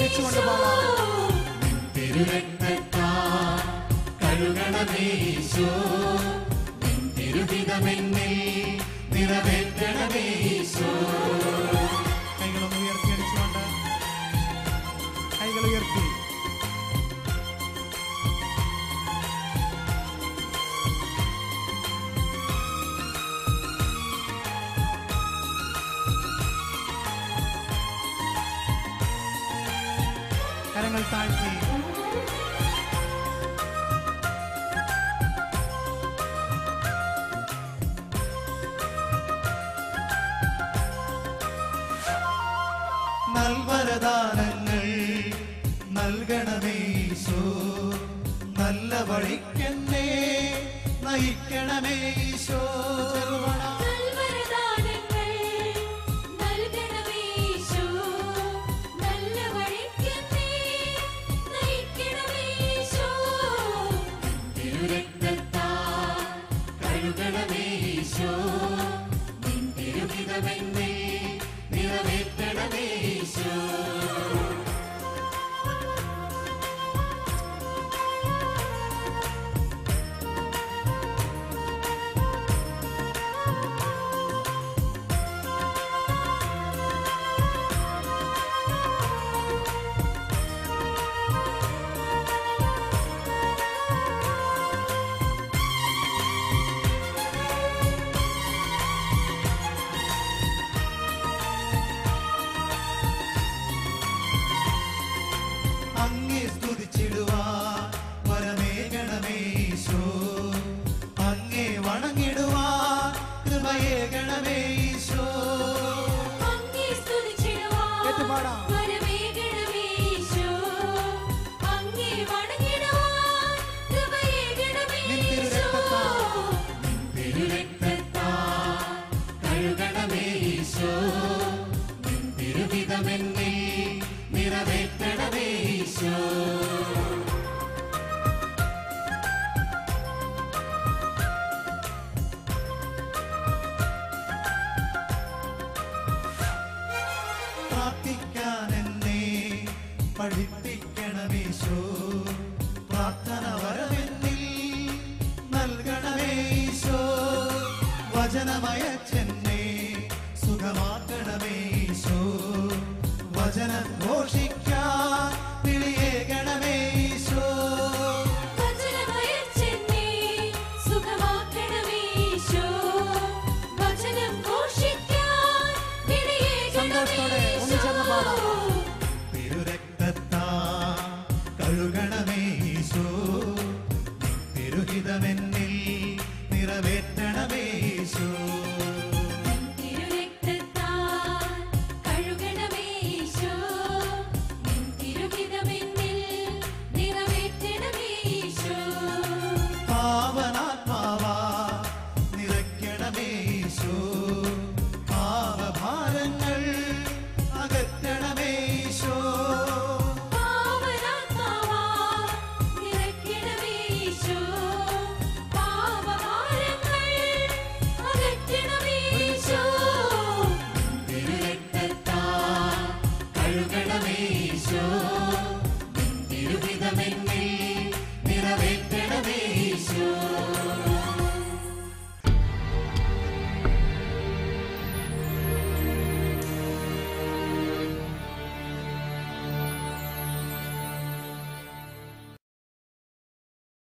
ധ്യാനിച്ചുകൊണ്ട് പാടാം തിരുരക്തത്താൽ നിറവേ കരങ്ങൾ താഴ്ത്തി നൽവരദാനങ്ങൾ നൽകണമേശോ നല്ല വഴിക്കെന്നേ നയിക്കണമേശോ ചെറുവണ बड़ा। പ്രാർത്ഥിക്കാൻ എന്നെ പഠിപ്പി தினமேற்ற